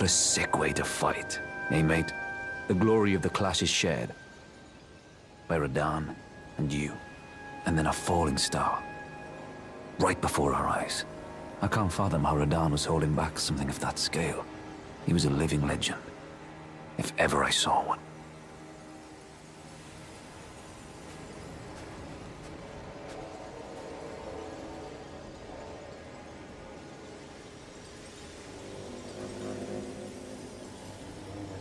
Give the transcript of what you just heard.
What a sick way to fight, eh, mate? The glory of the clash is shared. By Radahn and you, and then a falling star. Right before our eyes. I can't fathom how Radahn was holding back something of that scale. He was a living legend. If ever I saw one.